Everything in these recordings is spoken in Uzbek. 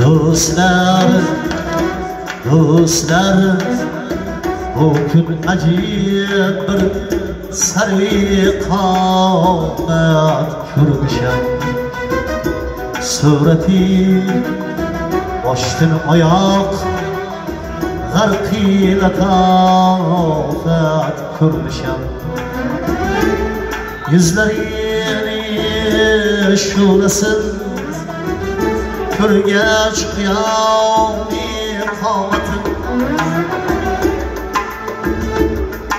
do'stlar do'stlar bu kun ajib bir sarvi qomat ko'rmisham surati boshdan oyoq g'arqi latofat ko'rmisham yuzlarini shu'lasin ko'rgach qiyomiy qomatim.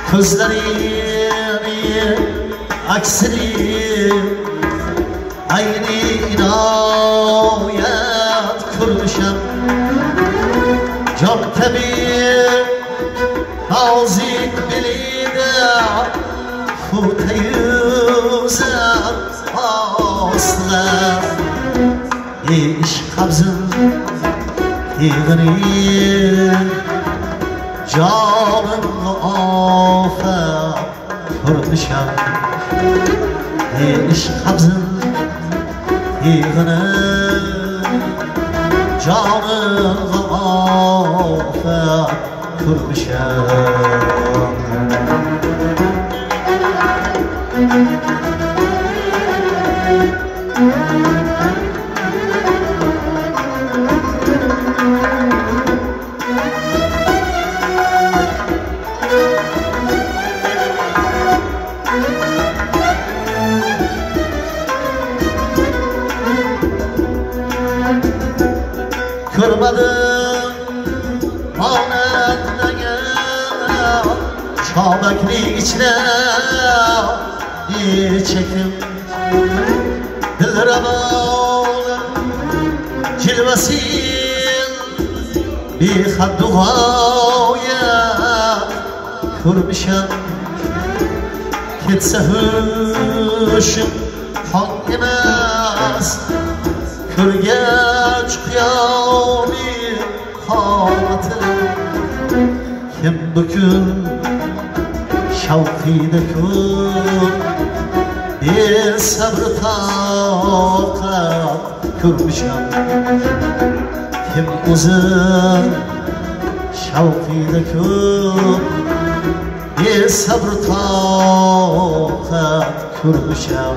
Ko'zlarini aksini ayni inoyat ko'rmisham jon kabi nozik belida xutayuzar ostlar ايش خبزه يغني جارن آفه پرمشم ايش خبزه يغني جارن آفه پرمشم Çabakli içine. Bir çekim. Dilrem ağlar kilmesin Bir hadduhaya kurmuşam Gitse hüşüm hak emez Kürgeç kıyami halatı. Kim bükür shavqida ko'p besabr toqat ko'rmisham kim o'zi shavqida ko'p besabr toqat ko'rmisham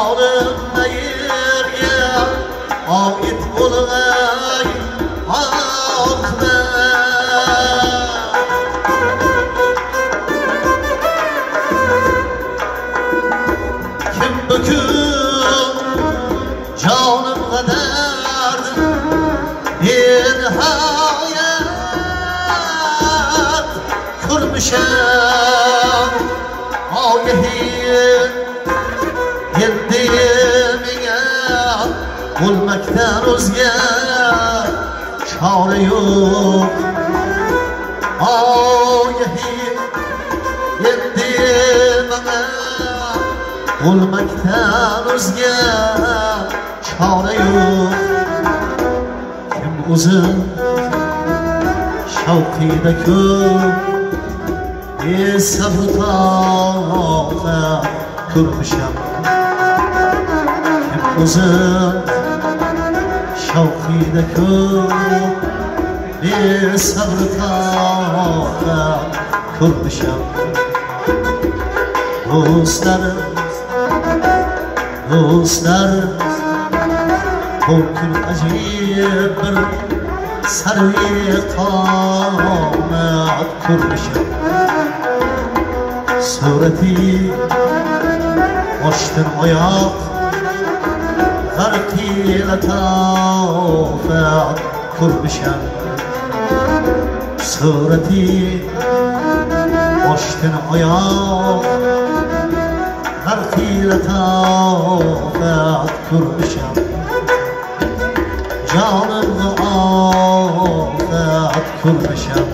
all the bo'lmakda o'zga chora yo'q. Ogahi endi mana o'lmakdan o'zga chora yo'q. Kim o'zim shavqida ko'p sabr toqat ko'rmisham. فيدك بصبرك كل بشم دوستارم دوستارم korkun acayip bir sarı kamet kurmuşum Sureti hoştur ayak هر طیقت آفراد کرد بشم صورتی باشتن آیا هر طیقت آفراد کرد بشم جانم آفراد کرد بشم